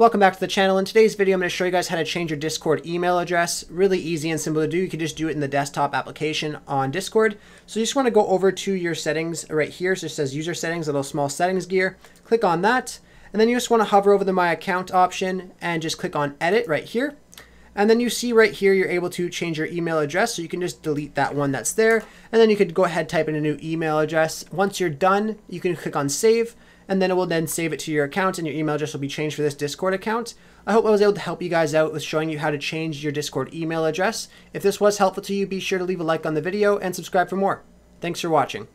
Welcome back to the channel. In today's video, I'm going to show you guys how to change your Discord email address. Really easy and simple to do. You can just do it in the desktop application on Discord. So you just want to go over to your settings right here. So it says user settings, a little small settings gear. Click on that. And then you just want to hover over the my account option and just click on edit right here. And then you see right here, you're able to change your email address. So you can just delete that one that's there. And then you could go ahead, and type in a new email address. Once you're done, you can click on save and then it will then save it to your account and your email address will be changed for this Discord account. I hope I was able to help you guys out with showing you how to change your Discord email address. If this was helpful to you, be sure to leave a like on the video and subscribe for more. Thanks for watching.